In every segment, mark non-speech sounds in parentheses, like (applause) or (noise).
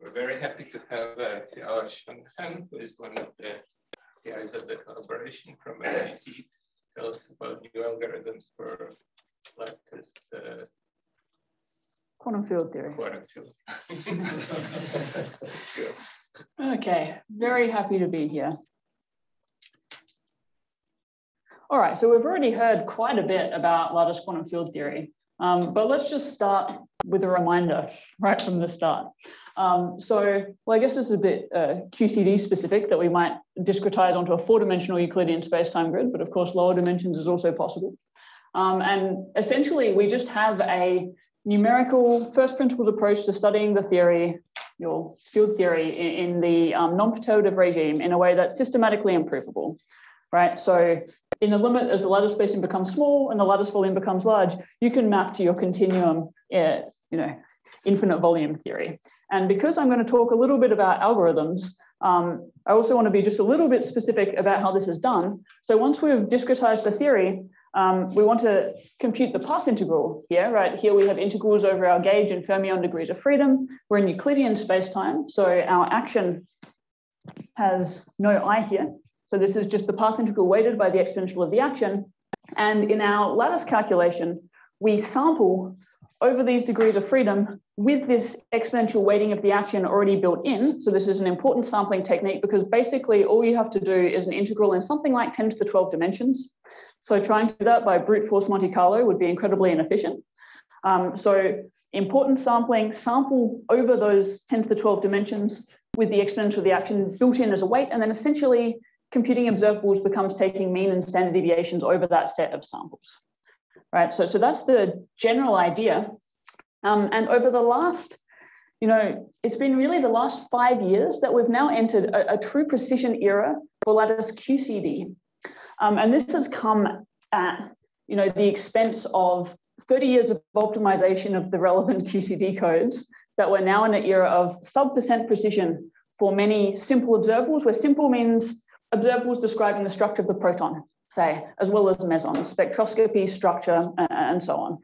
we're very happy to have uh, Xiao Han, who is one of the guys of the collaboration from MIT, tell us about new algorithms for lattice uh, quantum field theory. Quantum field. (laughs) okay, very happy to be here. All right, so we've already heard quite a bit about lattice quantum field theory, um, but let's just start with a reminder right from the start. Um, so, well, I guess this is a bit uh, QCD specific that we might discretize onto a four-dimensional Euclidean space-time grid, but of course lower dimensions is also possible. Um, and essentially, we just have a numerical first principles approach to studying the theory, your field theory in, in the um, non-perturbative regime in a way that's systematically improvable, right? So in the limit as the lattice spacing becomes small and the lattice volume becomes large, you can map to your continuum, uh, you know, infinite volume theory. And because I'm going to talk a little bit about algorithms, um, I also want to be just a little bit specific about how this is done. So once we've discretized the theory, um, we want to compute the path integral here, right? Here we have integrals over our gauge and fermion degrees of freedom. We're in Euclidean spacetime, so our action has no i here. So this is just the path integral weighted by the exponential of the action. And in our lattice calculation, we sample over these degrees of freedom with this exponential weighting of the action already built in. So this is an importance sampling technique because basically all you have to do is an integral in something like 10 to the 12 dimensions. So trying to do that by brute force Monte Carlo would be incredibly inefficient. Um, so importance sampling, sample over those 10 to the 12 dimensions with the exponential of the action built in as a weight, and then essentially computing observables becomes taking mean and standard deviations over that set of samples. Right, so, so that's the general idea. Um, and over the last, you know, it's been really the last five years that we've now entered a, a true precision era for lattice QCD. Um, and this has come at you know, the expense of 30 years of optimization of the relevant QCD codes that we're now in an era of sub percent precision for many simple observables, where simple means observables describing the structure of the proton, say, as well as mesons, spectroscopy, structure, and so on.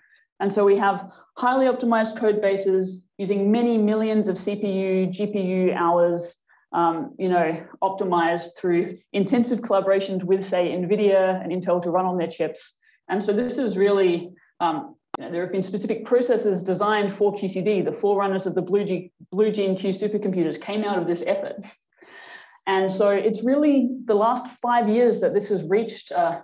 And so we have highly optimized code bases using many millions of CPU, GPU hours, um, you know, optimized through intensive collaborations with, say, NVIDIA and Intel to run on their chips. And so this is really, um, you know, there have been specific processes designed for QCD. The forerunners of the Blue, Blue Gene Q supercomputers came out of this effort. And so it's really the last five years that this has reached, uh,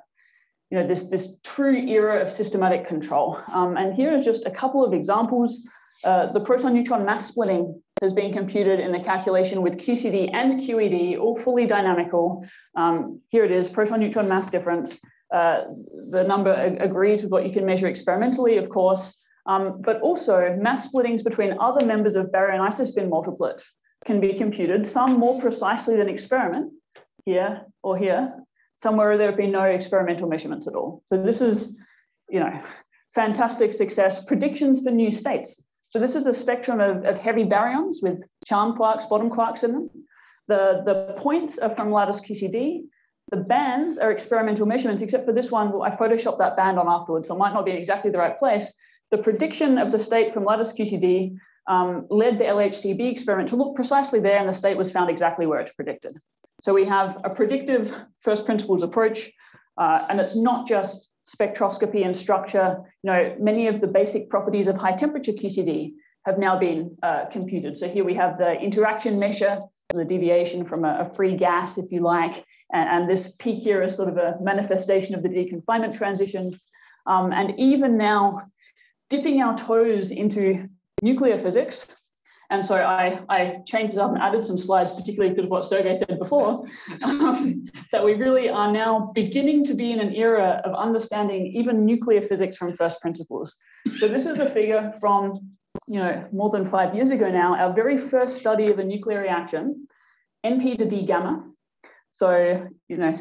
you know, this, this true era of systematic control. Um, and here is just a couple of examples. Uh, the proton neutron mass splitting has been computed in a calculation with QCD and QED, all fully dynamical. Um, here it is, proton-neutron mass difference. Uh, the number agrees with what you can measure experimentally, of course, um, but also mass splittings between other members of baryon isospin multiplets can be computed, some more precisely than experiment, here or here, somewhere there have been no experimental measurements at all. So this is, you know, fantastic success. Predictions for new states. So this is a spectrum of, of heavy baryons with charm quarks, bottom quarks in them. The, the points are from lattice QCD. The bands are experimental measurements, except for this one, I photoshopped that band on afterwards, so it might not be in exactly the right place. The prediction of the state from lattice QCD um, led the LHCb experiment to look precisely there, and the state was found exactly where it's predicted. So we have a predictive first principles approach, uh, and it's not just spectroscopy and structure, you know, many of the basic properties of high temperature QCD have now been uh, computed. So here we have the interaction measure, the deviation from a, a free gas, if you like, and, and, this peak here is sort of a manifestation of the deconfinement transition. Um, and even now, dipping our toes into nuclear physics, and so I, I changed it up and added some slides, particularly because of what Sergey said before, (laughs) um, that we really are now beginning to be in an era of understanding even nuclear physics from first principles. So this is a figure from you know, more than five years ago now, our very first study of a nuclear reaction, NP to D gamma. So, you know,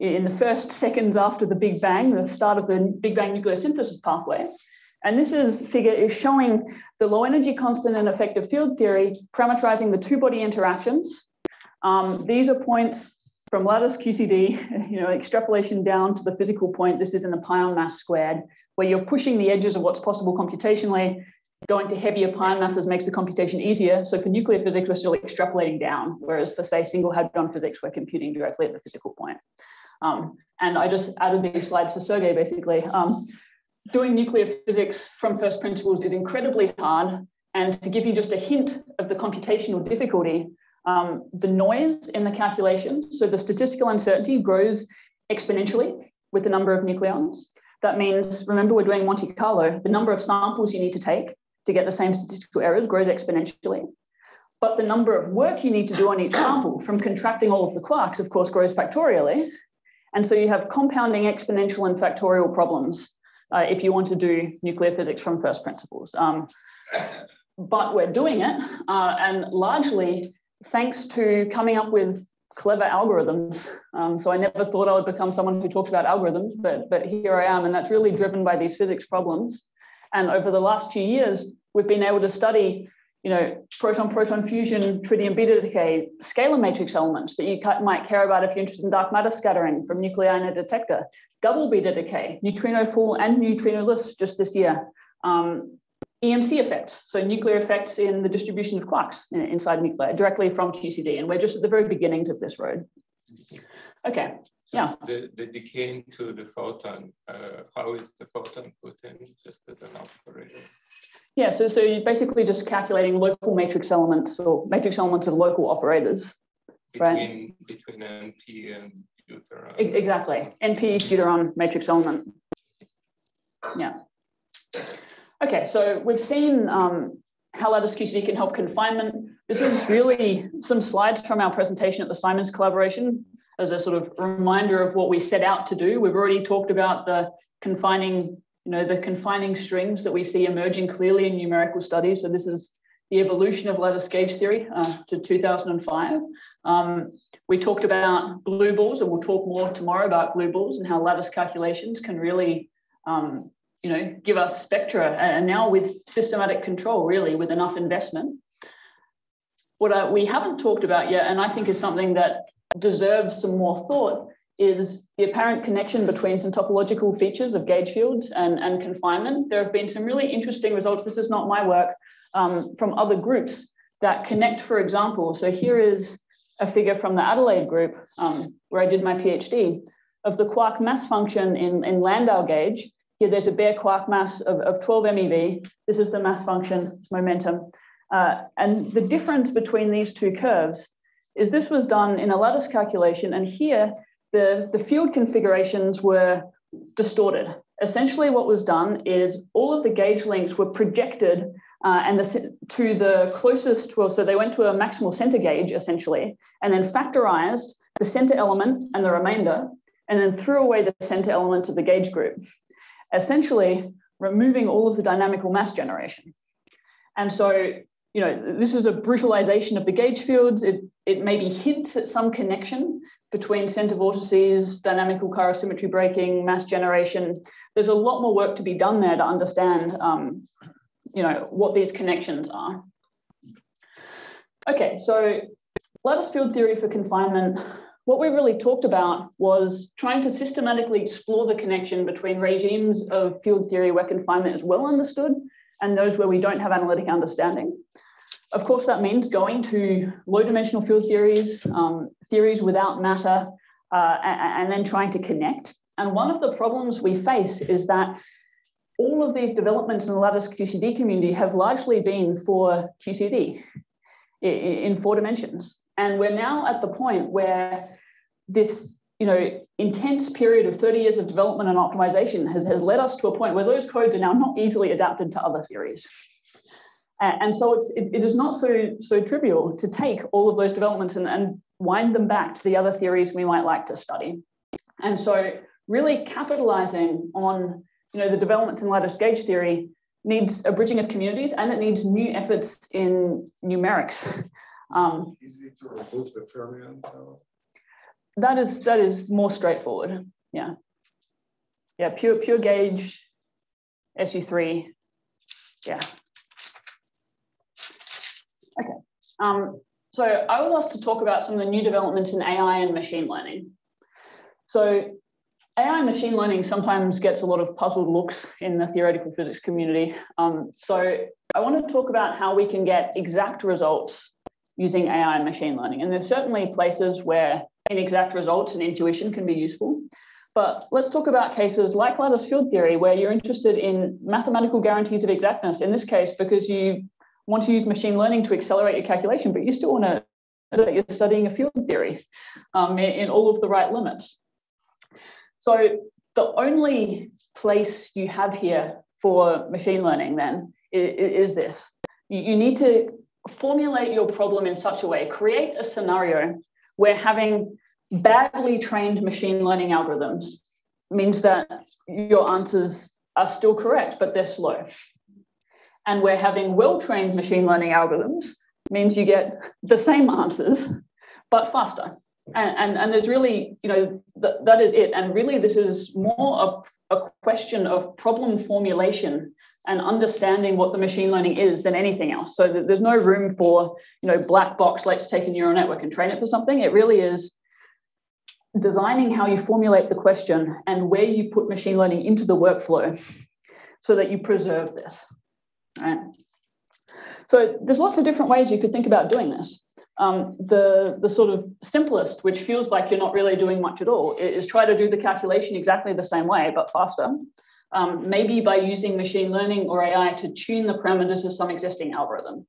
in the first seconds after the Big Bang, the start of the Big Bang nucleosynthesis pathway, and this is, figure is showing the low energy constant in effective field theory, parameterizing the two body interactions. Um, these are points from lattice QCD, (laughs) you know, extrapolation down to the physical point. This is in the pion mass squared, where you're pushing the edges of what's possible computationally. going to heavier pi masses makes the computation easier. So for nuclear physics, we're still extrapolating down, whereas for say single hadron physics, we're computing directly at the physical point. Um, and I just added these slides for Sergey basically. Um, doing nuclear physics from first principles is incredibly hard. And to give you just a hint of the computational difficulty, um, the noise in the calculation, so the statistical uncertainty grows exponentially with the number of nucleons. That means, remember, we're doing Monte Carlo, the number of samples you need to take to get the same statistical errors grows exponentially. But the number of work you need to do on each sample from contracting all of the quarks, of course, grows factorially. And so you have compounding exponential and factorial problems uh, if you want to do nuclear physics from first principles. Um, but we're doing it, uh, and largely thanks to coming up with clever algorithms. Um, so I never thought I would become someone who talks about algorithms, but, but here I am, and that's really driven by these physics problems. And over the last few years, we've been able to study, you know, proton-proton fusion, tritium beta decay, scalar matrix elements that you might care about if you're interested in dark matter scattering from nuclei in a detector, double beta decay, neutrino full and neutrinoless just this year. Um, EMC effects, so nuclear effects in the distribution of quarks inside nuclei directly from QCD. And we're just at the very beginnings of this road. Okay, yeah. The, the decay into the photon, uh, how is the photon put in just as an operator? Yeah, so, so you're basically just calculating local matrix elements or matrix elements of local operators. Between, right? between NP and deuteron. Exactly. NP deuteron matrix element. Yeah. Okay, so we've seen um, how lattice QCD can help confinement. This is really some slides from our presentation at the Simons collaboration as a sort of reminder of what we set out to do. We've already talked about the confining, you know, the confining strings that we see emerging clearly in numerical studies. So this is the evolution of lattice gauge theory uh, to 2005. Um, we talked about glueballs, and we'll talk more tomorrow about glueballs and how lattice calculations can really um, you know, give us spectra and now with systematic control, really, with enough investment. What uh, we haven't talked about yet, and I think is something that deserves some more thought, is the apparent connection between some topological features of gauge fields and, and confinement. There have been some really interesting results. This is not my work um, from other groups that connect, for example. So here is a figure from the Adelaide group um, where I did my PhD of the quark mass function in, in Landau gauge here there's a bare quark mass of, of 12 MeV. This is the mass function, momentum. Uh, and the difference between these two curves is this was done in a lattice calculation, and here the, the field configurations were distorted. Essentially, what was done is all of the gauge links were projected uh, and the, to the closest, well, so they went to a maximal center gauge essentially, and then factorized the center element and the remainder, and then threw away the center element of the gauge group essentially removing all of the dynamical mass generation. And so, you know, this is a brutalization of the gauge fields. It, it maybe hints at some connection between center vortices, dynamical chiral symmetry breaking, mass generation. There's a lot more work to be done there to understand, um, you know, what these connections are. Okay, so lattice field theory for confinement what we really talked about was trying to systematically explore the connection between regimes of field theory where confinement is well understood and those where we don't have analytic understanding. Of course, that means going to low dimensional field theories, um, theories without matter, uh, and, and then trying to connect. And one of the problems we face is that all of these developments in the lattice QCD community have largely been for QCD in four dimensions. And we're now at the point where this you know, intense period of 30 years of development and optimization has, has led us to a point where those codes are now not easily adapted to other theories. And, so it's, it, it is not so, so trivial to take all of those developments and, and wind them back to the other theories we might like to study. And so really capitalizing on you know, the developments in lattice gauge theory needs a bridging of communities and it needs new efforts in numerics. (laughs) Um, easy to remove the fermion That is that is more straightforward. Yeah. Yeah, pure pure gauge, SU3. Yeah. Okay. Um, so I was asked to talk about some of the new developments in AI and machine learning. So AI and machine learning sometimes gets a lot of puzzled looks in the theoretical physics community. Um, so I want to talk about how we can get exact results using AI and machine learning. And there's certainly places where inexact results and intuition can be useful. But let's talk about cases like lattice field theory, where you're interested in mathematical guarantees of exactness. In this case, because you want to use machine learning to accelerate your calculation, but you still want to that you're studying a field theory um, in, all of the right limits. So the only place you have here for machine learning then is, is this. You need to formulate your problem in such a way, create a scenario where having badly trained machine learning algorithms means that your answers are still correct, but they're slow. And where having well-trained machine learning algorithms means you get the same answers, but faster. And, and, and there's really, you know, th- that is it. And really, this is more a, a question of problem formulation and understanding what the machine learning is than anything else. So there's no room for, you know, black box, let's take a neural network and train it for something. It really is designing how you formulate the question and where you put machine learning into the workflow so that you preserve this. Right? So there's lots of different ways you could think about doing this. Um, the, the sort of simplest, which feels like you're not really doing much at all, is try to do the calculation exactly the same way, but faster. Um, maybe by using machine learning or AI to tune the parameters of some existing algorithm.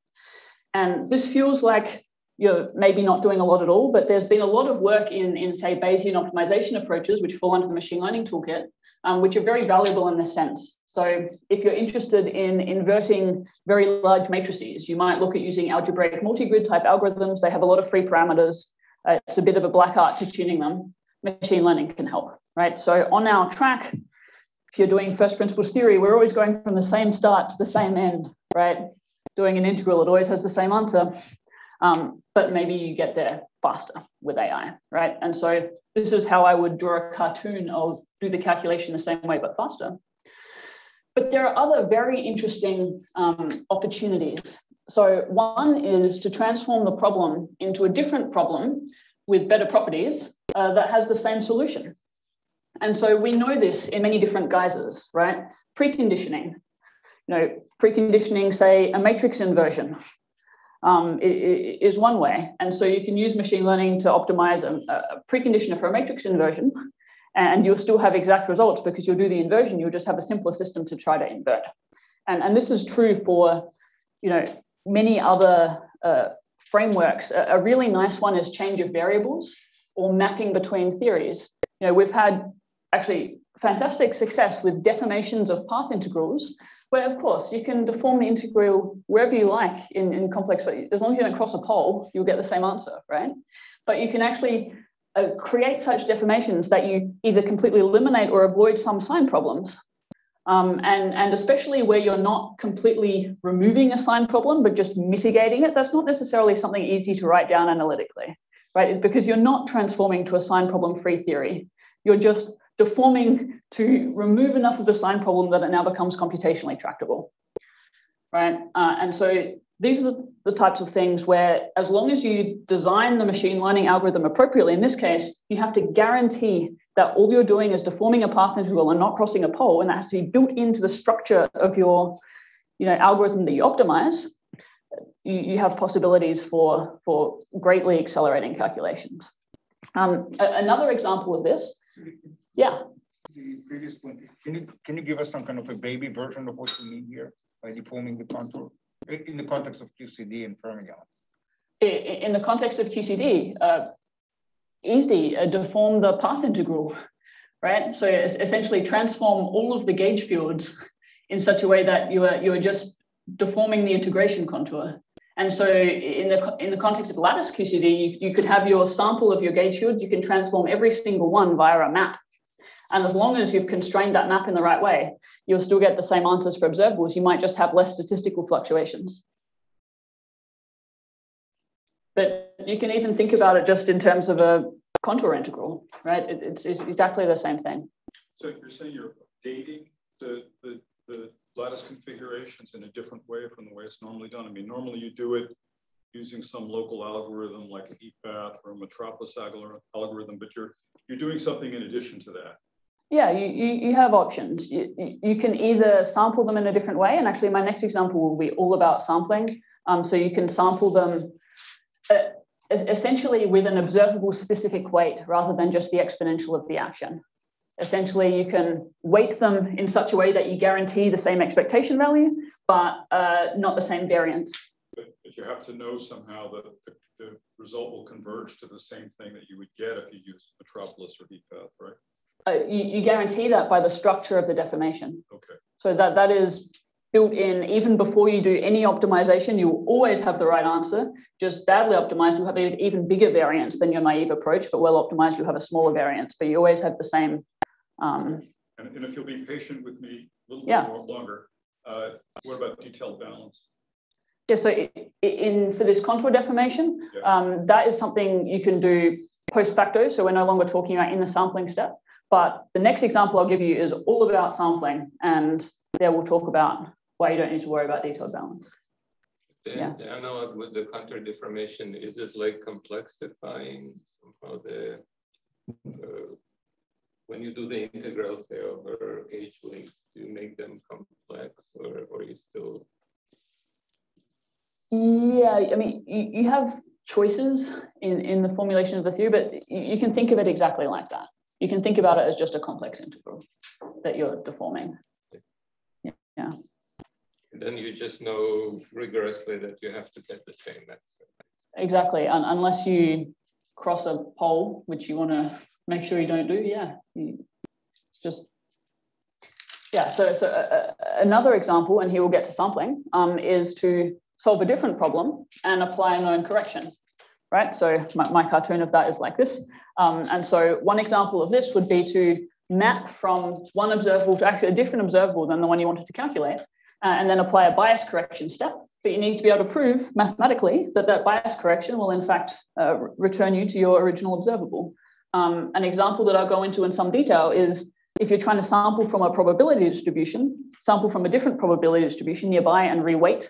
And this feels like you're maybe not doing a lot at all, but there's been a lot of work in, in say, Bayesian optimization approaches, which fall under the machine learning toolkit, um, which are very valuable in this sense. So if you're interested in inverting very large matrices, you might look at using algebraic multigrid type algorithms. They have a lot of free parameters. Uh, it's a bit of a black art to tuning them. Machine learning can help, right? So on our track, if you're doing first principles theory, we're always going from the same start to the same end, right? Doing an integral, it always has the same answer. Um, but maybe you get there faster with AI, right? And so this is how I would draw a cartoon of do the calculation the same way, but faster. But there are other very interesting um, opportunities. So one is to transform the problem into a different problem with better properties uh, that has the same solution. And so we know this in many different guises, right? Preconditioning, you know, preconditioning, say, a matrix inversion um, is one way. And so you can use machine learning to optimize a, a preconditioner for a matrix inversion, and you'll still have exact results because you'll do the inversion. You'll just have a simpler system to try to invert. And, and this is true for, you know, many other uh, frameworks. A, a really nice one is change of variables or mapping between theories. You know, we've had actually fantastic success with deformations of path integrals where of course you can deform the integral wherever you like in, in complex, but as long as you don't cross a pole, you'll get the same answer, right? But you can actually uh, create such deformations that you either completely eliminate or avoid some sign problems. Um, and, and especially where you're not completely removing a sign problem, but just mitigating it, that's not necessarily something easy to write down analytically, right? Because you're not transforming to a sign problem free theory. You're just deforming to remove enough of the sign problem that it now becomes computationally tractable, right? Uh, and so these are the, types of things where as long as you design the machine learning algorithm appropriately, in this case, you have to guarantee that all you're doing is deforming a path integral and not crossing a pole, and that has to be built into the structure of your you know, algorithm that you optimize, you, you have possibilities for, for greatly accelerating calculations. Um, another example of this yeah. Previous point, can you, can you give us some kind of a baby version of what you need here by deforming the contour in the context of QCD and fermion? In the context of QCD, uh, easy, uh, deform the path integral, right? So essentially transform all of the gauge fields in such a way that you are, you are just deforming the integration contour. And so in the, in the context of lattice QCD, you, you could have your sample of your gauge fields, you can transform every single one via a map. And as long as you've constrained that map in the right way, you'll still get the same answers for observables. You might just have less statistical fluctuations. But you can even think about it just in terms of a contour integral, right? It, it's, it's, exactly the same thing. So you're saying you're updating the, the, the lattice configurations in a different way from the way it's normally done? I mean, normally you do it using some local algorithm like an heat bath or a Metropolis algorithm, but you're, you're doing something in addition to that. Yeah, you, you, you have options. You, you can either sample them in a different way, and actually my next example will be all about sampling. Um, so you can sample them uh, essentially with an observable specific weight rather than just the exponential of the action. Essentially, you can weight them in such a way that you guarantee the same expectation value, but uh, not the same variance. But, you have to know somehow that the, the, result will converge to the same thing that you would get if you use Metropolis or heat-bath, right? Uh, you, you guarantee that by the structure of the deformation. Okay. So that, that is built in even before you do any optimization, you will always have the right answer. Just badly optimized, you have an even bigger variance than your naive approach, but well optimized, you have a smaller variance, but you always have the same. Um, and, and, if you'll be patient with me a little yeah. bit more longer, uh, what about detailed balance? Yeah, so in for this contour deformation, yeah. um, that is something you can do post facto. So we're no longer talking about in the sampling step. But the next example I'll give you is all about sampling, and there we'll talk about why you don't need to worry about detailed balance. yeah. I know with the contour deformation, is it like complexifying somehow the, uh, when you do the integrals there over gauge links, do you make them complex or, or you still? Yeah, I mean, you, you have choices in, in the formulation of the theory, but you, you can think of it exactly like that. You can think about it as just a complex integral that you're deforming. Yeah then you just know rigorously that you have to get the same answer. Exactly, Un unless you cross a pole, which you want to make sure you don't do. Yeah, it's just yeah. So so uh, uh, another example, and here we'll get to sampling, um, is to solve a different problem and apply a known correction. Right. So my, my cartoon of that is like this. Um, and so one example of this would be to map from one observable to actually a different observable than the one you wanted to calculate uh, and then apply a bias correction step. But you need to be able to prove mathematically that that bias correction will in fact uh, return you to your original observable. Um, an example that I'll go into in some detail is if you're trying to sample from a probability distribution, sample from a different probability distribution nearby and reweight.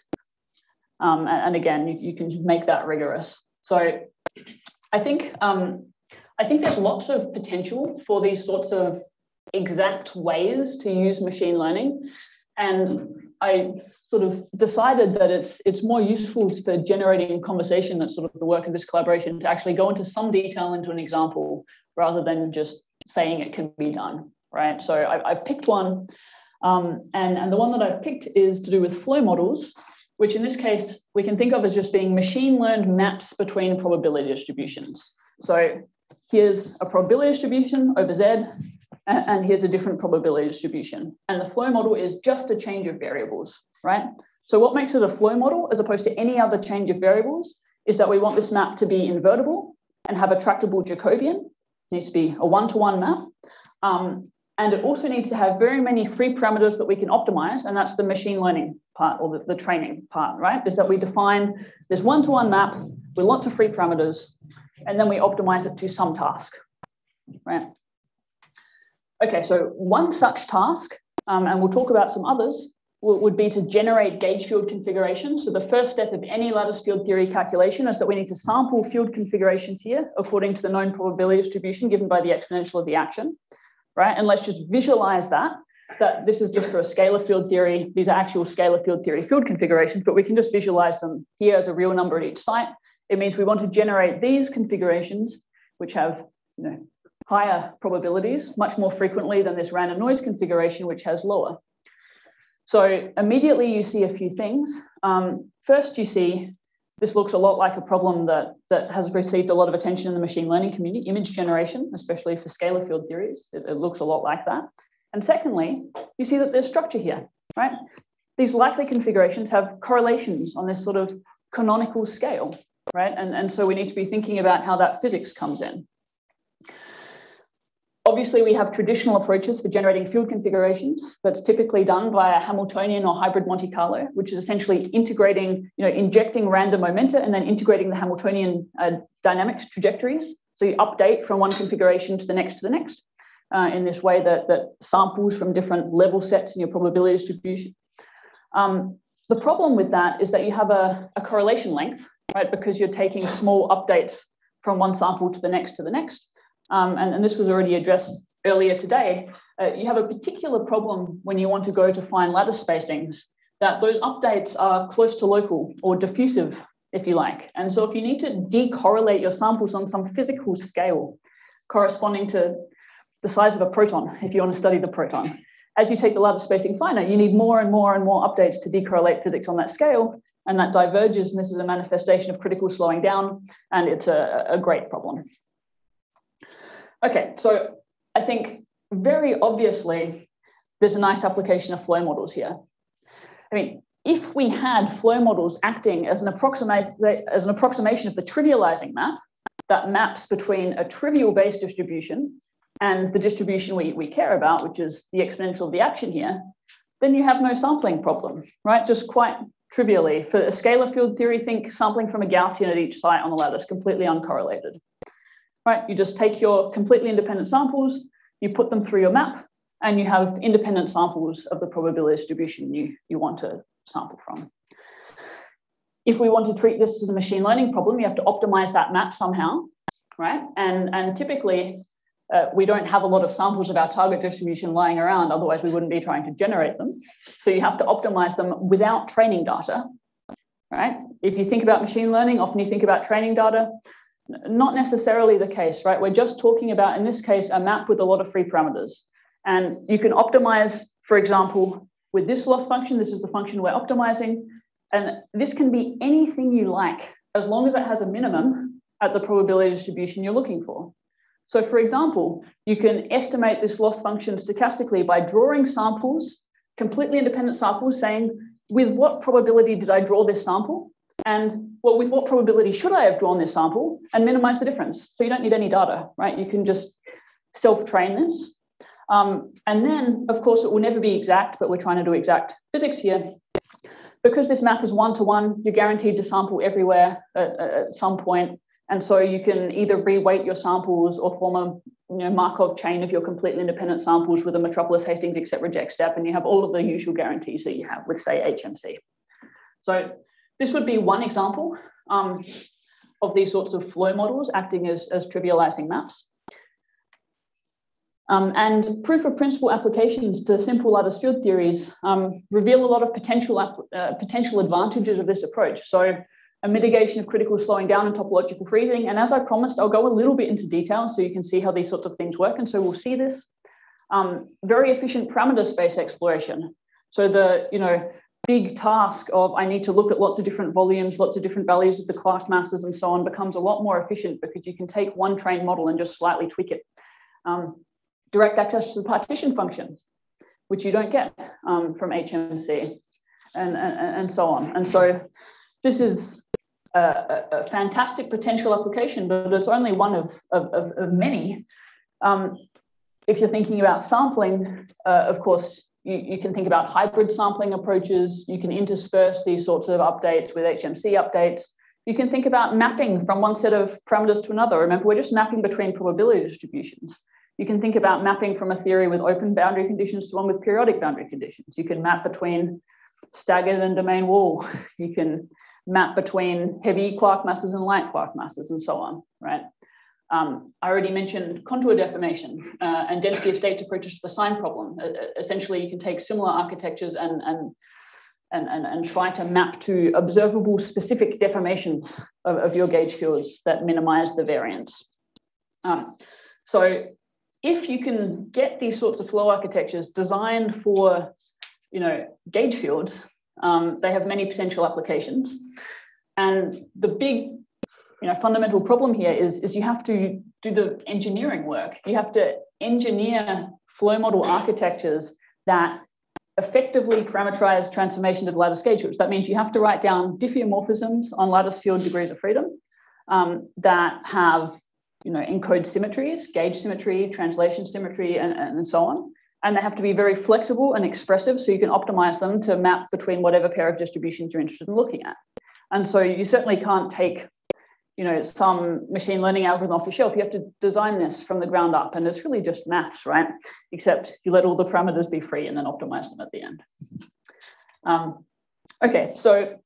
Um, and, again, you, you, can make that rigorous. So I think um, I think there's lots of potential for these sorts of exact ways to use machine learning. And I sort of decided that it's it's more useful for generating conversation that's sort of the work of this collaboration to actually go into some detail into an example rather than just saying it can be done, right? So I, have picked one, um, and, and the one that I've picked is to do with flow models, which in this case we can think of as just being machine learned maps between probability distributions. So here's a probability distribution over Z, and here's a different probability distribution. And the flow model is just a change of variables, right? So what makes it a flow model as opposed to any other change of variables is that we want this map to be invertible and have a tractable Jacobian. It needs to be a one-to-one map. Um, and it also needs to have very many free parameters that we can optimize. And that's the machine learning part or the, the training part, right? Is that we define this one-to-one map with lots of free parameters, and then we optimize it to some task, right? Okay, so one such task, um, and we'll talk about some others, would be to generate gauge field configurations. So the first step of any lattice field theory calculation is that we need to sample field configurations here according to the known probability distribution given by the exponential of the action, right? And let's just visualize that, that this is just for a scalar field theory. These are actual scalar field theory field configurations, but we can just visualize them here as a real number at each site. It means we want to generate these configurations, which have you know, higher probabilities much more frequently than this random noise configuration, which has lower. So immediately you see a few things. Um, first, you see this looks a lot like a problem that, that has received a lot of attention in the machine learning community, image generation, especially for scalar field theories. It, it looks a lot like that. And secondly, you see that there's structure here, right? These likely configurations have correlations on this sort of canonical scale, right? And, and so we need to be thinking about how that physics comes in. Obviously, we have traditional approaches for generating field configurations that's typically done by a Hamiltonian or hybrid Monte Carlo, which is essentially integrating, you know, injecting random momenta and then integrating the Hamiltonian uh, dynamics trajectories. So you update from one configuration to the next to the next uh, in this way that, that samples from different level sets in your probability distribution. Um, the problem with that is that you have a, a correlation length, right? Because you're taking small updates from one sample to the next to the next. Um, and, and, this was already addressed earlier today, uh, you have a particular problem when you want to go to find lattice spacings that those updates are close to local or diffusive, if you like. And so if you need to decorrelate your samples on some physical scale corresponding to the size of a proton, if you want to study the proton, as you take the lattice spacing finer, you need more and more and more updates to decorrelate physics on that scale. And that diverges, and this is a manifestation of critical slowing down, and it's a, a great problem. Okay, so I think very obviously there's a nice application of flow models here. I mean, if we had flow models acting as an, as an approximation of the trivializing map that maps between a trivial base distribution and the distribution we, we care about, which is the exponential of the action here, then you have no sampling problem, right? Just quite trivially. For a scalar field theory, think sampling from a Gaussian at each site on the lattice, completely uncorrelated. Right? You just take your completely independent samples, you put them through your map, and you have independent samples of the probability distribution you, you want to sample from. If we want to treat this as a machine learning problem, you have to optimize that map somehow, right? And, and typically, uh, we don't have a lot of samples of our target distribution lying around, otherwise we wouldn't be trying to generate them. So you have to optimize them without training data, right? If you think about machine learning, often you think about training data. Not necessarily the case, right? We're just talking about, in this case, a map with a lot of free parameters. And you can optimize, for example, with this loss function, this is the function we're optimizing. And this can be anything you like, as long as it has a minimum at the probability distribution you're looking for. So for example, you can estimate this loss function stochastically by drawing samples, completely independent samples, saying, with what probability did I draw this sample? And well, with what probability should I have drawn this sample and minimize the difference? So you don't need any data, right? You can just self-train this. Um, and then, of course, it will never be exact, but we're trying to do exact physics here. Because this map is one-to-one, -one, you're guaranteed to sample everywhere at, at some point. And so you can either reweight your samples or form a you know, Markov chain of your completely independent samples with a Metropolis Hastings accept reject step, and you have all of the usual guarantees that you have with, say, HMC. So this would be one example um, of these sorts of flow models acting as, as trivializing maps. Um, and proof of principle applications to simple lattice field theories um, reveal a lot of potential, uh, potential advantages of this approach. So a mitigation of critical slowing down and topological freezing. And as I promised, I'll go a little bit into detail so you can see how these sorts of things work. And so we'll see this. Um, very efficient parameter space exploration. So the, you know, big task of I need to look at lots of different volumes, lots of different values of the quark masses and so on becomes a lot more efficient because you can take one trained model and just slightly tweak it. Um, direct access to the partition function, which you don't get um, from HMC and, and, and so on. And so this is a, a, fantastic potential application, but it's only one of, of, of, many. Um, if you're thinking about sampling, uh, of course, you, you, can think about hybrid sampling approaches. You can intersperse these sorts of updates with HMC updates. You can think about mapping from one set of parameters to another. Remember, we're just mapping between probability distributions. You can think about mapping from a theory with open boundary conditions to one with periodic boundary conditions. You can map between staggered and domain wall. (laughs) You can map between heavy quark masses and light quark masses and so on, right? Um, I already mentioned contour deformation uh, and density of states approaches to the sign problem. Uh, essentially, you can take similar architectures and, and, and, and, and try to map to observable specific deformations of, of your gauge fields that minimize the variance. Um, so if you can get these sorts of flow architectures designed for you know, gauge fields, um, they have many potential applications. And the big you know, fundamental problem here is, is you have to do the engineering work. You have to engineer flow model architectures that effectively parameterize transformation to the lattice gauge fields. That means you have to write down diffeomorphisms on lattice field degrees of freedom um, that have you know, encode symmetries, gauge symmetry, translation symmetry, and, and so on and they have to be very flexible and expressive so you can optimize them to map between whatever pair of distributions you're interested in looking at. And so you certainly can't take you know, some machine learning algorithm off the shelf. You have to design this from the ground up. And it's really just maths, right? Except you let all the parameters be free and then optimize them at the end. Um, okay, so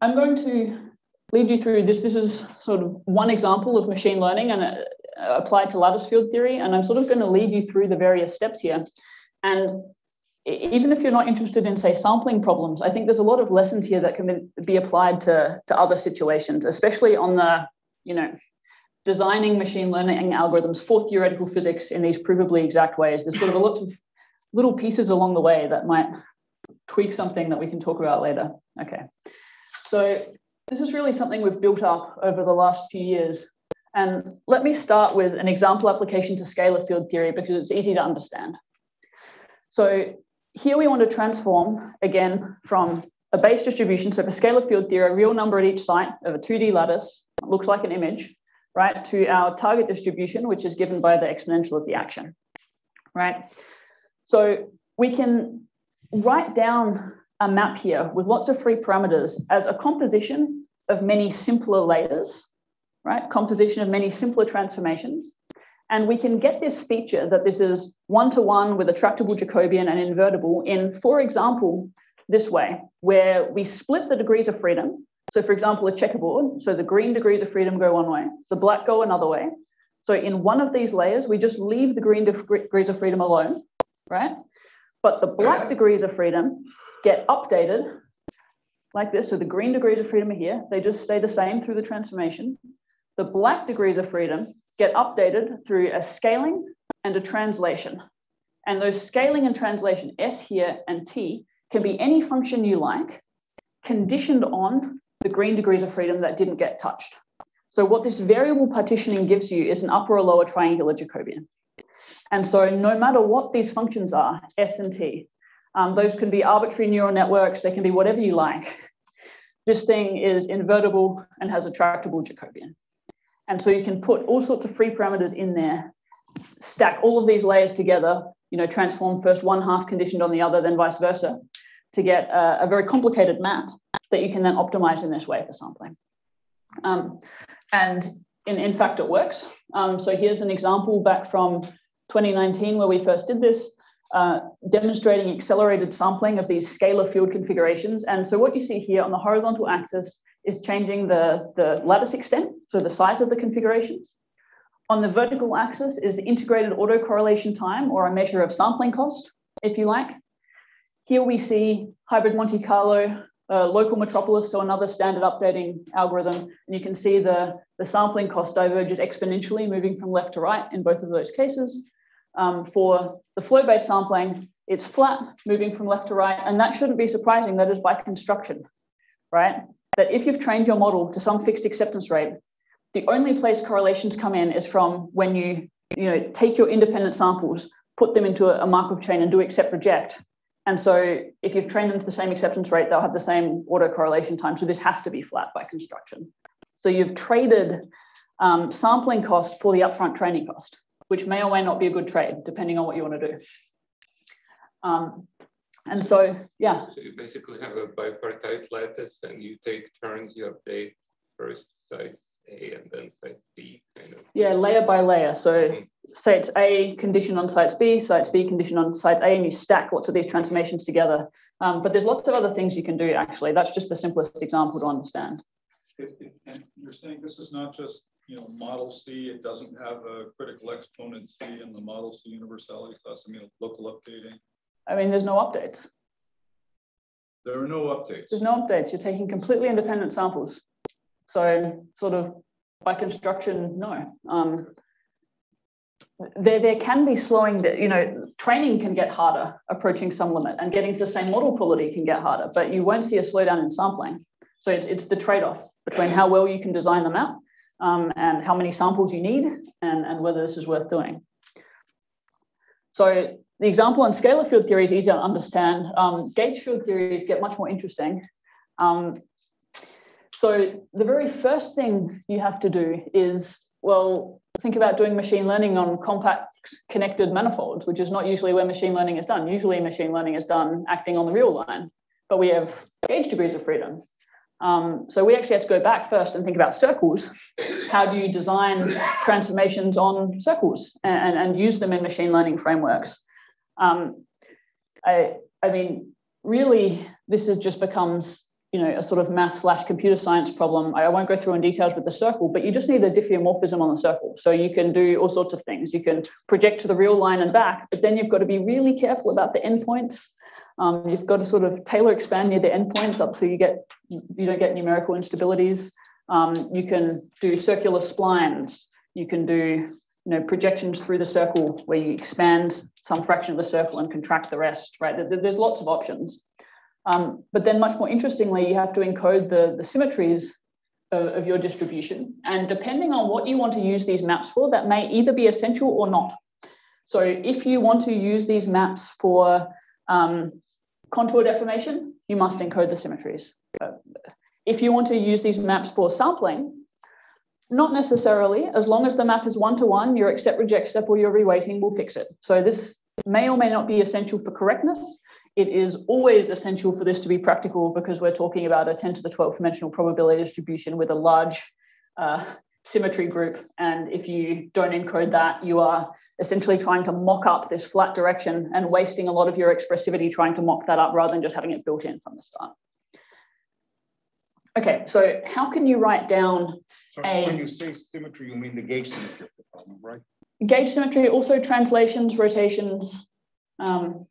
I'm going to lead you through this. This is sort of one example of machine learning. And uh, applied to lattice field theory, and I'm sort of going to lead you through the various steps here. And even if you're not interested in, say, sampling problems, I think there's a lot of lessons here that can be applied to, to other situations, especially on the, you know, designing machine learning algorithms for theoretical physics in these provably exact ways. There's sort of a lot of little pieces along the way that might tweak something that we can talk about later. Okay, so this is really something we've built up over the last few years. And let me start with an example application to scalar field theory because it's easy to understand. So here we want to transform, again, from a base distribution, so for scalar field theory, a real number at each site of a 2D lattice, looks like an image, right, to our target distribution, which is given by the exponential of the action, right? So we can write down a map here with lots of free parameters as a composition of many simpler layers, right? Composition of many simpler transformations. And we can get this feature that this is one-to-one -one with a tractable Jacobian and invertible in, for example, this way, where we split the degrees of freedom. So for example, a checkerboard, so the green degrees of freedom go one way, the black go another way. So in one of these layers, we just leave the green degrees of freedom alone, right? But the black degrees of freedom get updated like this. So the green degrees of freedom are here. They just stay the same through the transformation. The black degrees of freedom get updated through a scaling and a translation. And those scaling and translation, S here and T, can be any function you like, conditioned on the green degrees of freedom that didn't get touched. So what this variable partitioning gives you is an upper or lower triangular Jacobian. And so no matter what these functions are, S and T, um, those can be arbitrary neural networks, they can be whatever you like. This thing is invertible and has a tractable Jacobian. And so you can put all sorts of free parameters in there, stack all of these layers together, you know, transform first one half conditioned on the other, then vice versa, to get a, a very complicated map that you can then optimize in this way for sampling. Um, and in, in fact, it works. Um, so here's an example back from 2019 where we first did this, uh, demonstrating accelerated sampling of these scalar field configurations. And so what you see here on the horizontal axis is changing the, the lattice extent, so the size of the configurations. On the vertical axis is the integrated autocorrelation time, or a measure of sampling cost, if you like. Here we see hybrid Monte Carlo, uh, local metropolis, so another standard updating algorithm. And you can see the, the sampling cost diverges exponentially, moving from left to right in both of those cases. Um, for the flow-based sampling, it's flat, moving from left to right, and that shouldn't be surprising. That is by construction, right? that if you've trained your model to some fixed acceptance rate, the only place correlations come in is from when you, you know, take your independent samples, put them into a, Markov chain and do accept reject. And so if you've trained them to the same acceptance rate, they'll have the same autocorrelation time. So this has to be flat by construction. So you've traded um, sampling cost for the upfront training cost, which may or may not be a good trade, depending on what you want to do. Um, and so, yeah. So you basically have a bipartite lattice and you take turns, you update first sites A and then sites B kind of. Yeah, layer by layer. So mm-hmm. sites A condition on sites B, sites B condition on sites A, and you stack lots of these transformations together. Um, but there's lots of other things you can do actually. That's just the simplest example to understand. and you're saying this is not just you know model C, it doesn't have a critical exponent C in the model C universality class. I mean local updating. I mean, there's no updates. There are no updates. There's no updates. You're taking completely independent samples. So sort of by construction, no. Um, there, there can be slowing that, you know, training can get harder approaching some limit and getting to the same model quality can get harder, but you won't see a slowdown in sampling. So it's, it's the trade-off between how well you can design them out um, and how many samples you need and, and whether this is worth doing. So the example on scalar field theory is easier to understand. Um, gauge field theories get much more interesting. Um, so the very first thing you have to do is, well, think about doing machine learning on compact connected manifolds, which is not usually where machine learning is done. Usually machine learning is done acting on the real line, but we have gauge degrees of freedom. Um, so we actually had to go back first and think about circles. How do you design transformations on circles and, and use them in machine learning frameworks? Um, I, I mean, really, this has just becomes you know, a sort of math slash computer science problem. I won't go through in details with the circle, but you just need a diffeomorphism on the circle. So you can do all sorts of things. You can project to the real line and back, but then you've got to be really careful about the endpoints. Um, you've got to sort of Taylor expand near the endpoints up so you get you don't get numerical instabilities. Um, you can do circular splines. You can do you know projections through the circle where you expand some fraction of the circle and contract the rest. Right? There's lots of options. Um, but then much more interestingly, you have to encode the, the symmetries of, of, your distribution. And depending on what you want to use these maps for, that may either be essential or not. So if you want to use these maps for um, contour deformation, you must encode the symmetries. Uh, if you want to use these maps for sampling, not necessarily, as long as the map is one-to-one, -one, your accept reject step or your reweighting will fix it. So this may or may not be essential for correctness, it is always essential for this to be practical because we're talking about a 10 to the 12th dimensional probability distribution with a large uh, symmetry group. And if you don't encode that, you are essentially trying to mock up this flat direction and wasting a lot of your expressivity trying to mock that up rather than just having it built in from the start. Okay, so how can you write down so a... When you say symmetry, you mean the gauge symmetry of the problem, right? Gauge symmetry, also translations, rotations, um,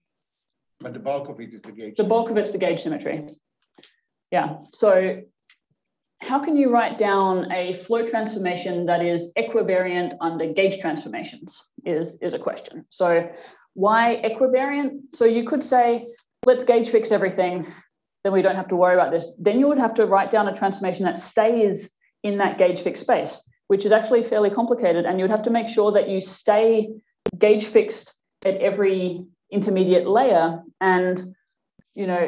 but the bulk of it is the gauge. The bulk of it's the gauge symmetry. Yeah. So how can you write down a flow transformation that is equivariant under gauge transformations is, is a question. So why equivariant? So you could say, let's gauge fix everything, then we don't have to worry about this. Then you would have to write down a transformation that stays in that gauge fixed space, which is actually fairly complicated. And you would have to make sure that you stay gauge fixed at every intermediate layer. And, you know,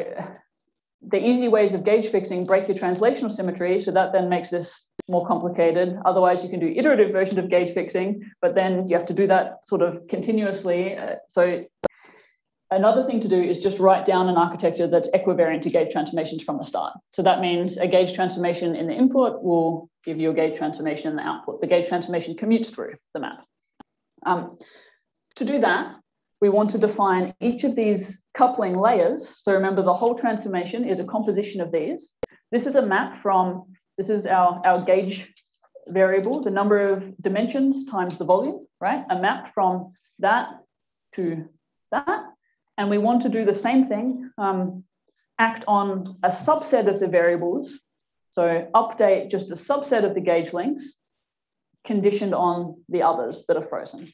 the easy ways of gauge fixing break your translational symmetry. So that then makes this more complicated. Otherwise, you can do iterative versions of gauge fixing, but then you have to do that sort of continuously. Uh, so another thing to do is just write down an architecture that's equivariant to gauge transformations from the start. So that means a gauge transformation in the input will give you a gauge transformation in the output. The gauge transformation commutes through the map. Um, to do that, we want to define each of these coupling layers. So remember the whole transformation is a composition of these. This is a map from, this is our, our gauge variable, the number of dimensions times the volume, right? A map from that to that. And we want to do the same thing, um, act on a subset of the variables. So update just a subset of the gauge links conditioned on the others that are frozen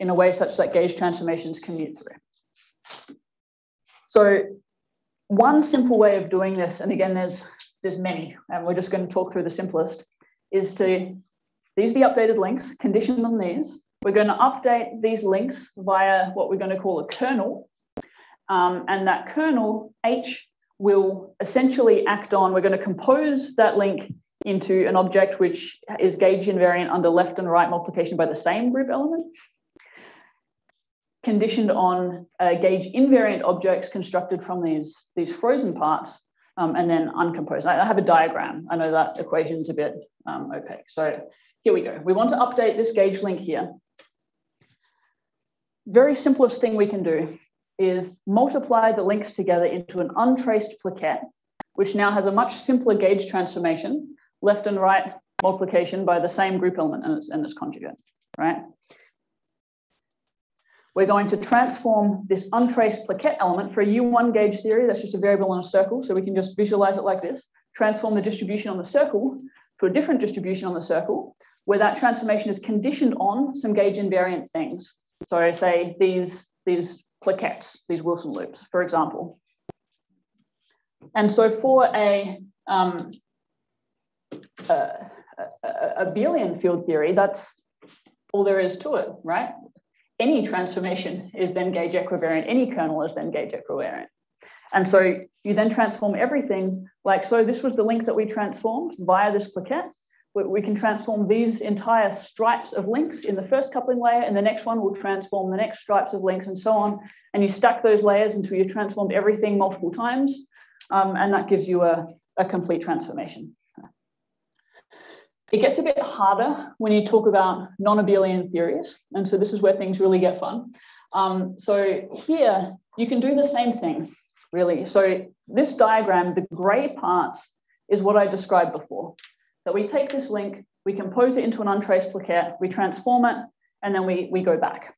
in a way such that gauge transformations commute through. So one simple way of doing this, and again, there's, there's many, and we're just going to talk through the simplest, is to, these the updated links, condition on these. We're going to update these links via what we're going to call a kernel. Um, and that kernel, H, will essentially act on, we're going to compose that link into an object which is gauge invariant under left and right multiplication by the same group element conditioned on uh, gauge invariant objects constructed from these, these frozen parts um, and then uncomposed. I, I, have a diagram. I know that equation is a bit um, opaque. So here we go. We want to update this gauge link here. Very simplest thing we can do is multiply the links together into an untraced plaquette, which now has a much simpler gauge transformation, left and right multiplication by the same group element and its, and its conjugate, right? We're going to transform this untraced plaquette element for a U1 gauge theory. That's just a variable in a circle. So we can just visualize it like this, transform the distribution on the circle to a different distribution on the circle, where that transformation is conditioned on some gauge invariant things. So I say these, these plaquettes, these Wilson loops, for example. And so for a, um, a, a, a abelian field theory, that's all there is to it, right? Any transformation is then gauge equivariant, any kernel is then gauge equivariant. And so you then transform everything like so. This was the link that we transformed via this plaquette. We can transform these entire stripes of links in the first coupling layer, and the next one will transform the next stripes of links, and so on. And you stack those layers until you transformed everything multiple times, um, and that gives you a, a complete transformation. It gets a bit harder when you talk about non-abelian theories. And so this is where things really get fun. Um, so here you can do the same thing, really. So this diagram, the gray parts is what I described before. That we take this link, we compose it into an untraced plaquette, we transform it, and then we, we go back.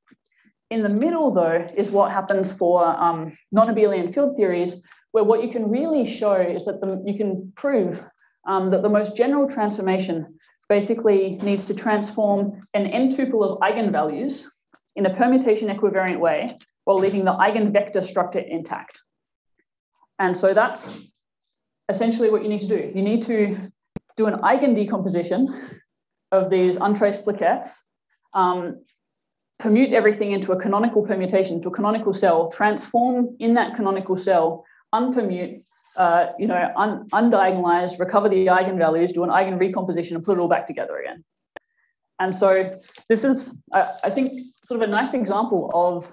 In the middle, though, is what happens for um, non-abelian field theories, where what you can really show is that the, you can prove um, that the most general transformation basically needs to transform an n-tuple of eigenvalues in a permutation equivariant way while leaving the eigenvector structure intact. And so that's essentially what you need to do. You need to do an eigen decomposition of these untraced plaquettes, um, permute everything into a canonical permutation, to a canonical cell, transform in that canonical cell, unpermute, uh, you know, un undiagonalize, recover the eigenvalues, do an eigen recomposition, and put it all back together again. And so this is, uh, I think, sort of a nice example of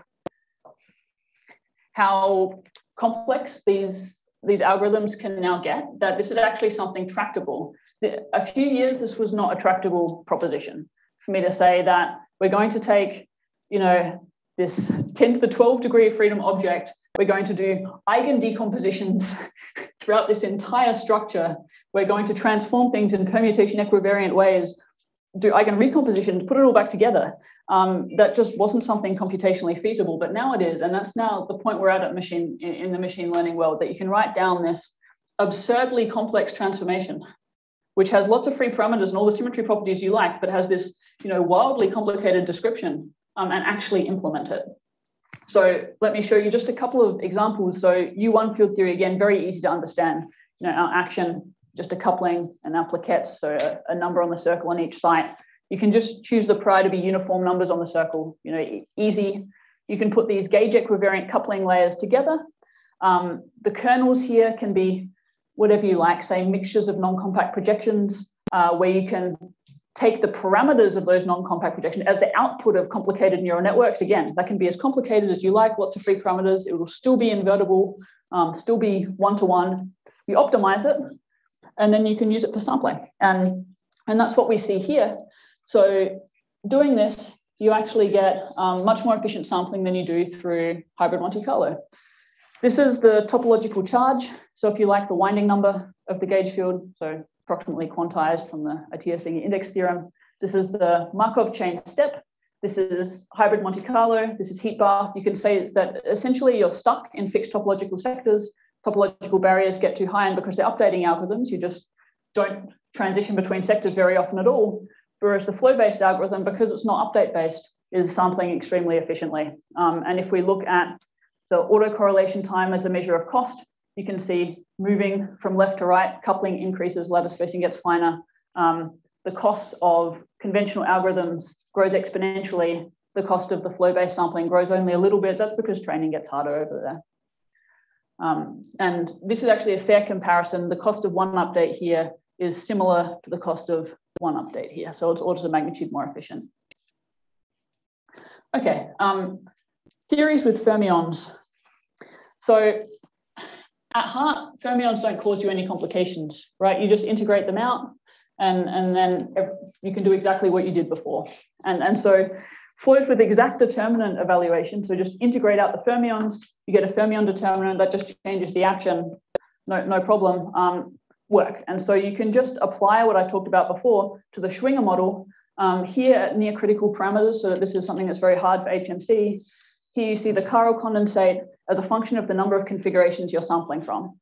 how complex these these algorithms can now get that this is actually something tractable. A few years, this was not a tractable proposition for me to say that we're going to take, you know, this 10 to the 12 degree of freedom object, we're going to do eigen decompositions (laughs) throughout this entire structure. We're going to transform things in permutation equivariant ways do eigen recomposition put it all back together. Um, that just wasn't something computationally feasible, but now it is. And that's now the point we're at at machine in, in the machine learning world that you can write down this absurdly complex transformation, which has lots of free parameters and all the symmetry properties you like, but has this you know, wildly complicated description um, and actually implement it. So let me show you just a couple of examples. So U1 field theory, again, very easy to understand. You know, our action just a coupling and our plaquettes, so a, a, number on the circle on each site. You can just choose the prior to be uniform numbers on the circle, you know, easy. You can put these gauge equivariant coupling layers together. Um, the kernels here can be whatever you like, say mixtures of non-compact projections, uh, where you can take the parameters of those non-compact projections as the output of complicated neural networks. Again, that can be as complicated as you like, lots of free parameters. It will still be invertible, um, still be one-to-one. -one. You optimize it, and then you can use it for sampling. And, and that's what we see here. So doing this, you actually get um, much more efficient sampling than you do through hybrid Monte Carlo. This is the topological charge. So if you like the winding number of the gauge field, so approximately quantized from the Atiyah index theorem. This is the Markov chain step. This is hybrid Monte Carlo. This is heat bath. You can say that essentially you're stuck in fixed topological sectors topological barriers get too high and because they're updating algorithms, you just don't transition between sectors very often at all. Whereas the flow-based algorithm, because it's not update-based, is sampling extremely efficiently. Um, and if we look at the autocorrelation time as a measure of cost, you can see moving from left to right, coupling increases, lattice spacing gets finer. Um, the cost of conventional algorithms grows exponentially. The cost of the flow-based sampling grows only a little bit. That's because training gets harder over there. Um, and this is actually a fair comparison. The cost of one update here is similar to the cost of one update here. So it's orders of magnitude more efficient. Okay, um, theories with fermions. So at heart, fermions don't cause you any complications, right? You just integrate them out and, and then you can do exactly what you did before. And, and so flows with exact determinant evaluation. So just integrate out the fermions, you get a fermion determinant that just changes the action, no, no problem, um, work. And so you can just apply what I talked about before to the Schwinger model um, here at near critical parameters. So this is something that's very hard for HMC. Here you see the chiral condensate as a function of the number of configurations you're sampling from.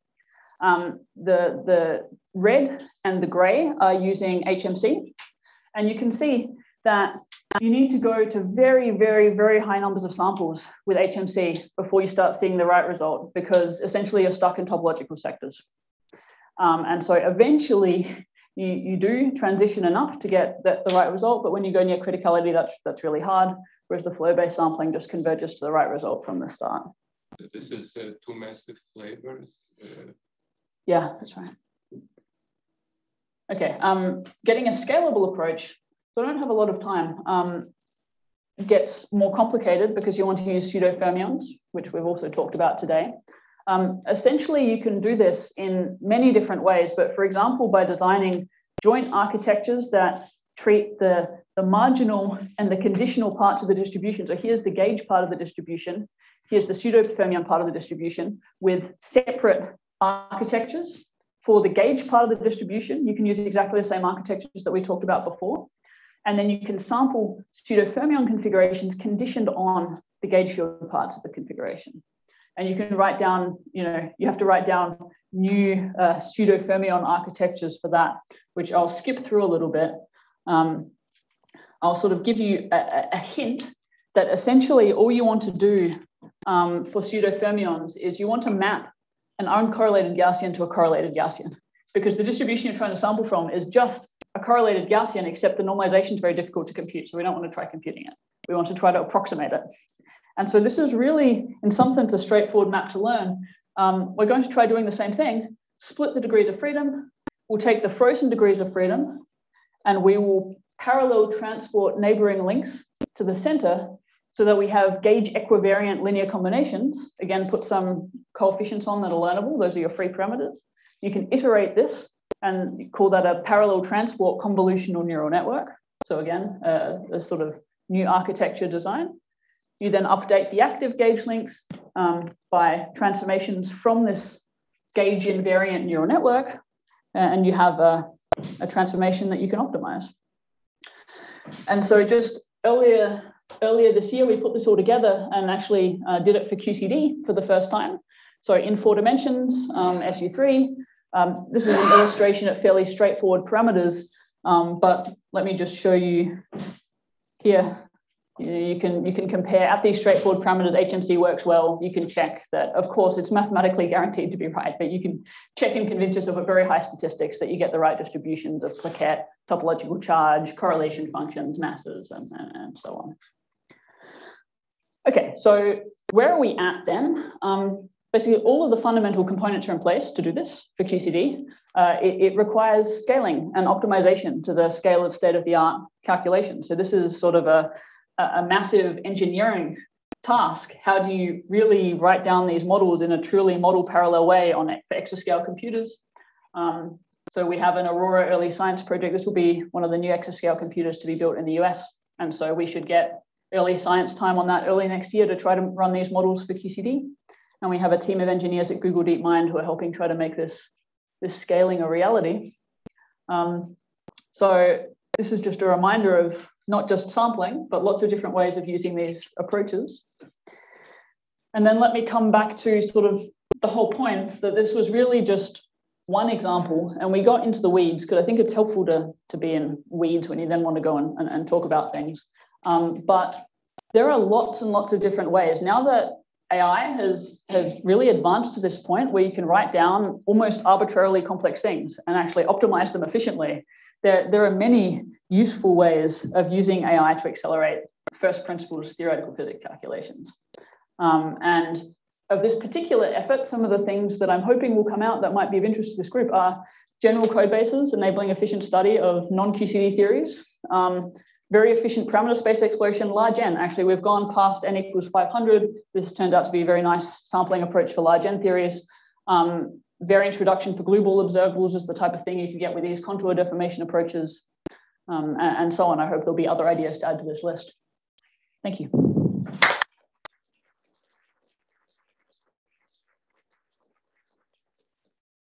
Um, the, the red and the gray are using HMC. And you can see that you need to go to very, very, very high numbers of samples with HMC before you start seeing the right result, because essentially you're stuck in topological sectors. Um, and so eventually you, you do transition enough to get the, the right result, but when you go near criticality, that's, that's really hard, whereas the flow-based sampling just converges to the right result from the start. This is uh, two massive flavors. Uh... Yeah, that's right. Okay, um, getting a scalable approach so I don't have a lot of time. Um, gets more complicated because you want to use pseudo fermions, which we've also talked about today. Um, essentially, you can do this in many different ways, but for example, by designing joint architectures that treat the, the marginal and the conditional parts of the distribution. So here's the gauge part of the distribution. Here's the pseudo fermion part of the distribution with separate architectures. For the gauge part of the distribution, you can use exactly the same architectures that we talked about before. And then you can sample pseudo-fermion configurations conditioned on the gauge field parts of the configuration. And you can write down, you know, you have to write down new uh, pseudo-fermion architectures for that, which I'll skip through a little bit. Um, I'll sort of give you a, a, hint that essentially all you want to do um, for pseudo-fermions is you want to map an uncorrelated Gaussian to a correlated Gaussian because the distribution you're trying to sample from is just a correlated Gaussian, except the normalization is very difficult to compute. So we don't want to try computing it. We want to try to approximate it. And so this is really, in some sense, a straightforward map to learn. Um, we're going to try doing the same thing, split the degrees of freedom. We'll take the frozen degrees of freedom and we will parallel transport neighboring links to the center so that we have gauge equivariant linear combinations. Again, put some coefficients on that are learnable. Those are your free parameters. You can iterate this and call that a parallel transport convolutional neural network. So again, uh, a sort of new architecture design. You then update the active gauge links um, by transformations from this gauge invariant neural network, and you have a, a transformation that you can optimize. And so just earlier, earlier this year, we put this all together and actually uh, did it for QCD for the first time. So in four dimensions, um, SU3, um, this is an illustration of fairly straightforward parameters, um, but let me just show you here. You can, you can compare at these straightforward parameters, HMC works well. You can check that, of course, it's mathematically guaranteed to be right, but you can check and convince yourself at very high statistics that you get the right distributions of plaquette, topological charge, correlation functions, masses, and, and, so on. Okay, so where are we at then? Um, basically all of the fundamental components are in place to do this for QCD. Uh, it, it, requires scaling and optimization to the scale of state-of-the-art calculation. So this is sort of a, a massive engineering task. How do you really write down these models in a truly model parallel way on for exascale computers? Um, so we have an Aurora early science project. This will be one of the new exascale computers to be built in the US. And so we should get early science time on that early next year to try to run these models for QCD. And we have a team of engineers at Google DeepMind who are helping try to make this, this scaling a reality. Um, so this is just a reminder of not just sampling, but lots of different ways of using these approaches. And then let me come back to sort of the whole point that this was really just one example. And we got into the weeds because I think it's helpful to, to be in weeds when you then want to go and, and, and talk about things. Um, but there are lots and lots of different ways. Now that AI has, has really advanced to this point where you can write down almost arbitrarily complex things and actually optimize them efficiently. There, there are many useful ways of using AI to accelerate first principles theoretical physics calculations. Um, and of this particular effort, some of the things that I'm hoping will come out that might be of interest to this group are general code bases enabling efficient study of non-QCD theories, um, very efficient parameter space exploration, large N. Actually, we've gone past N equals 500. This turned out to be a very nice sampling approach for large N theories. Um, variance reduction for glueball observables is the type of thing you can get with these contour deformation approaches, um, and, and so on. I hope there'll be other ideas to add to this list. Thank you.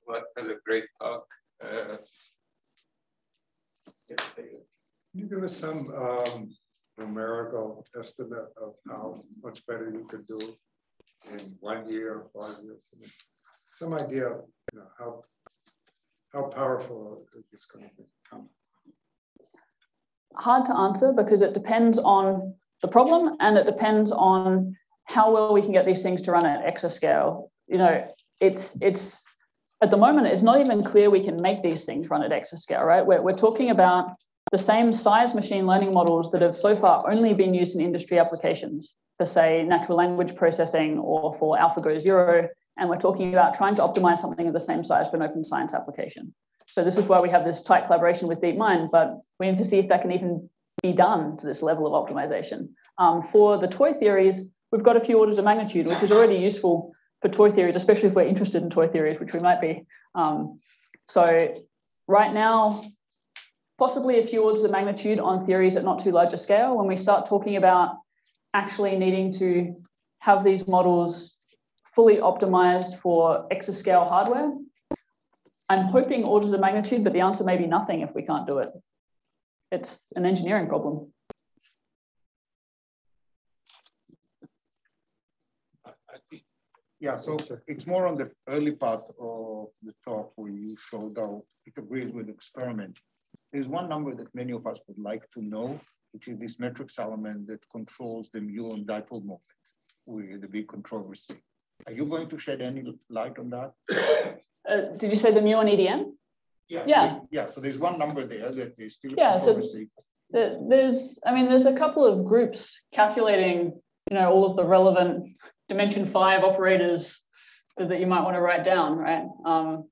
Well, that's a great talk. Uh, can you give us some um, numerical estimate of how much better you could do in one year or five years? Some idea of you know, how how powerful is going to become? Hard to answer because it depends on the problem and it depends on how well we can get these things to run at exascale. You know, it's it's at the moment it's not even clear we can make these things run at exascale, right? We're, we're talking about the same size machine learning models that have so far only been used in industry applications for, say, natural language processing or for AlphaGo Zero. And we're talking about trying to optimize something of the same size for an open science application. So this is why we have this tight collaboration with DeepMind, but we need to see if that can even be done to this level of optimization. Um, for the toy theories, we've got a few orders of magnitude, which is already useful for toy theories, especially if we're interested in toy theories, which we might be. Um, so right now, possibly a few orders of magnitude on theories at not too large a scale. When we start talking about actually needing to have these models fully optimized for exascale hardware? I'm hoping orders of magnitude, but the answer may be nothing if we can't do it. It's an engineering problem. Yeah, so it's more on the early part of the talk where you showed how it agrees with experiment. There's one number that many of us would like to know, which is this matrix element that controls the muon dipole moment with the big controversy. Are you going to shed any light on that? Uh, did you say the muon EDM? Yeah. Yeah. Yeah, so there's one number there that is still Yeah, so- The- There's, I mean, there's a couple of groups calculating, you know, all of the relevant dimension five operators that, that you might want to write down, right? Um,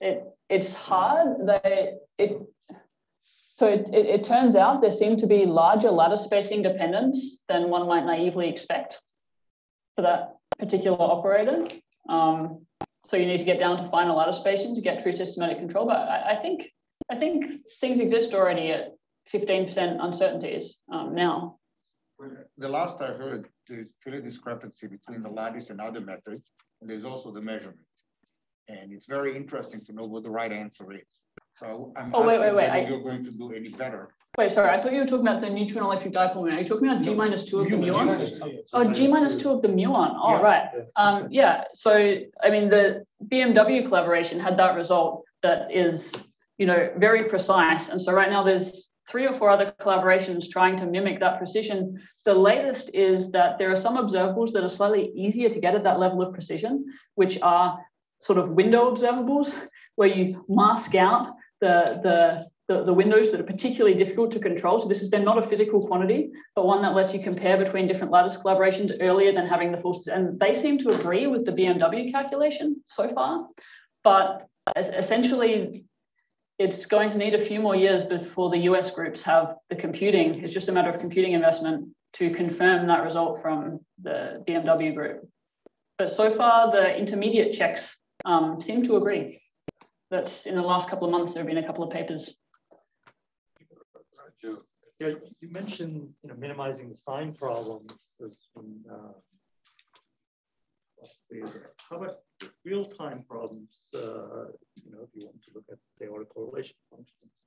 it it's hard. They it so it, it, it turns out there seem to be larger lattice spacing dependence than one might naively expect for that particular operator. Um, so you need to get down to final lattice spacing to get true systematic control. But I, I think I think things exist already at 15% uncertainties um, now. The last I heard, there's still a discrepancy between the lattice and other methods, and there's also the measurement. And it's very interesting to know what the right answer is. So I'm Oh, wait, wait, wait, I- you're going to do any better. Wait, sorry, I thought you were talking about the neutron electric dipole moment. Are you talking about G minus two of the muon? Oh, G minus two of the muon. Oh, Yeah. right. Um, yeah. So, I mean, the BMW collaboration had that result that is, you know, very precise. And so right now there's three or four other collaborations trying to mimic that precision. The latest is that there are some observables that are slightly easier to get at that level of precision, which are sort of window observables, (laughs) where you mask out the, the, the, the windows that are particularly difficult to control. So this is then not a physical quantity, but one that lets you compare between different lattice collaborations earlier than having the full, and they seem to agree with the BMW calculation so far. But essentially, it's going to need a few more years before the US groups have the computing. It's just a matter of computing investment to confirm that result from the BMW group. But so far, the intermediate checks um, seem to agree. That's in the last couple of months, there have been a couple of papers. Raju, Yeah, you mentioned, you know, minimizing the sign problems as in, uh, ways. how about real-time problems? Uh, you know, if you want to look at the autocorrelation functions,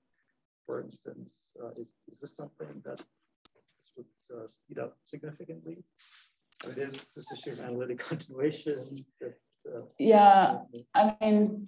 for instance, uh, is, is this something that this would uh, speed up significantly? I mean, It is this issue of analytic (laughs) continuation. That, uh, Yeah, I mean,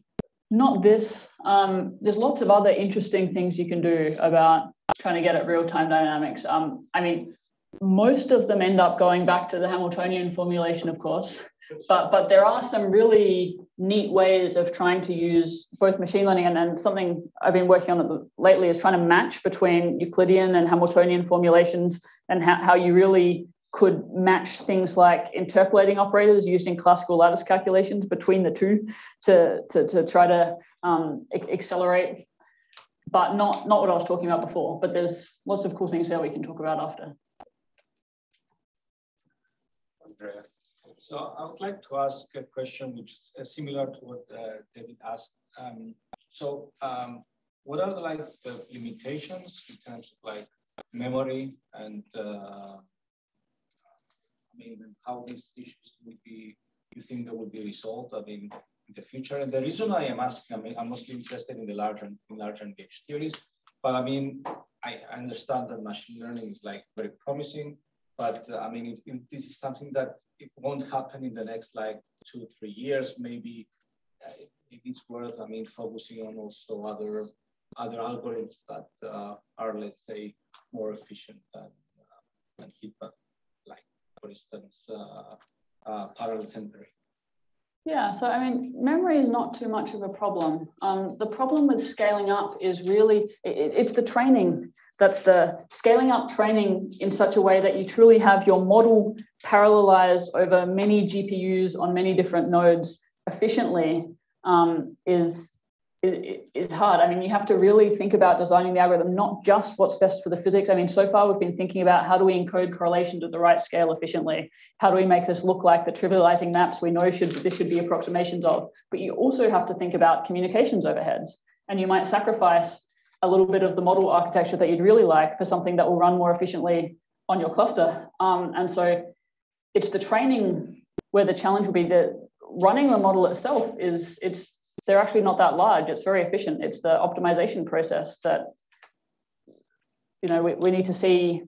not this. Um, there's lots of other interesting things you can do about trying to get at real-time dynamics. Um, I mean, most of them end up going back to the Hamiltonian formulation, of course, but but there are some really neat ways of trying to use both machine learning and, and something I've been working on lately is trying to match between Euclidean and Hamiltonian formulations and how, how you really could match things like interpolating operators using classical lattice calculations between the two to, to, to try to um, accelerate, but not, not what I was talking about before. But there's lots of cool things there we can talk about after. So I would like to ask a question which is uh, similar to what uh, David asked. Um, so um, what are the, like the limitations in terms of like memory and uh, I mean how these issues would be you think they would be resolved I mean the future and the reason I am asking I mean I'm mostly interested in the larger in large N gauge theories but I mean I understand that machine learning is like very promising but uh, I mean if, if this is something that it won't happen in the next like two, three years. Maybe uh, it is worth, I mean, focusing on also other other algorithms that uh, are, let's say, more efficient than uh, than heat bath, like for instance, uh, uh, parallel tempering. Yeah, so I mean, memory is not too much of a problem. Um, the problem with scaling up is really, it, it's the training. That's the scaling up training in such a way that you truly have your model parallelized over many GPUs on many different nodes efficiently um, is, is, is hard. I mean, you have to really think about designing the algorithm, not just what's best for the physics. I mean, so far we've been thinking about how do we encode correlations at the right scale efficiently? How do we make this look like the trivializing maps we know should this should be approximations of? But you also have to think about communications overheads. And you might sacrifice a little bit of the model architecture that you'd really like for something that will run more efficiently on your cluster. Um, and so it's the training where the challenge will be that running the model itself is it's they're actually not that large. It's very efficient. It's the optimization process that you know we, we need to see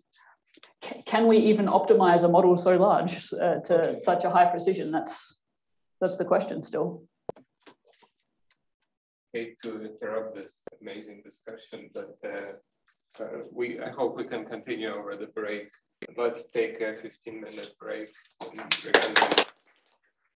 can we even optimize a model so large uh, to okay. such a high precision? That's that's the question still. Hate to interrupt this amazing discussion, but uh, uh, we I hope we can continue over the break. Let's take a 15 minute break.